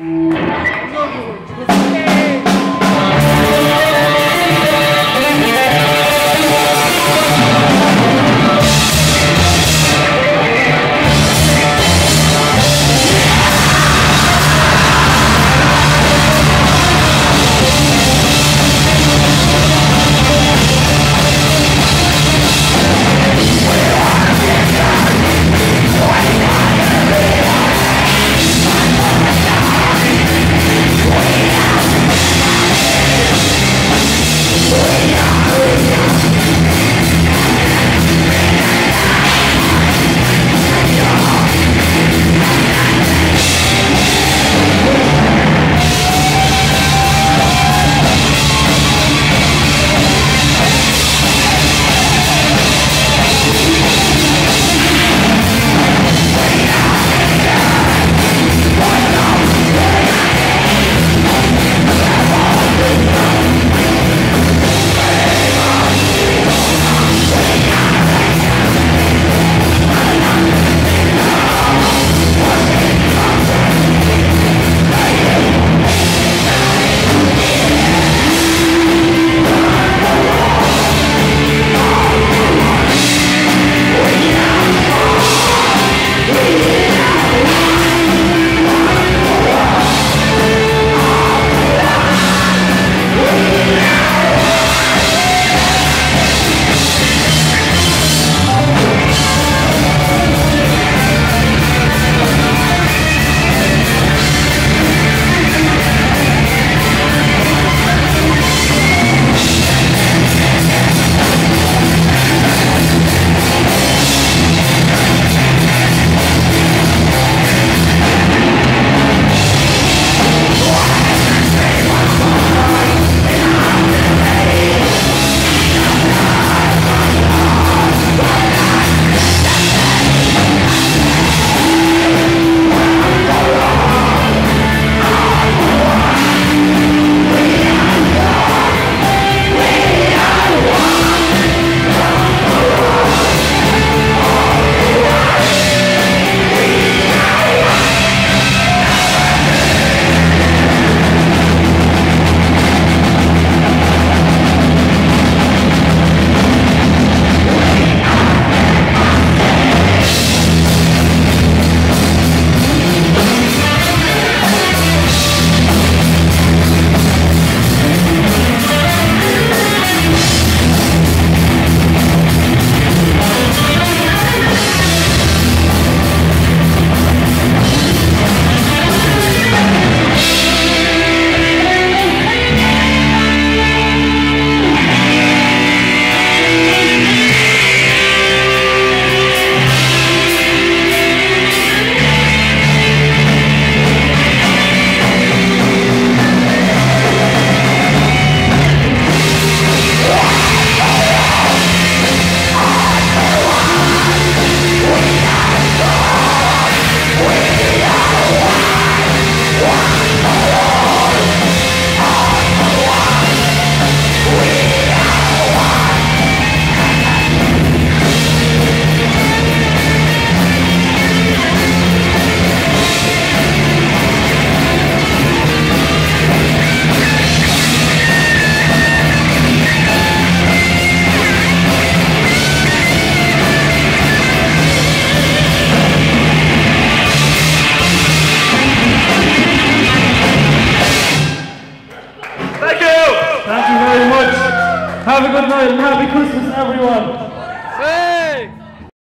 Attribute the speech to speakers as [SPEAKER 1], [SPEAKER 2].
[SPEAKER 1] Thank
[SPEAKER 2] Have a good night and happy Christmas, everyone.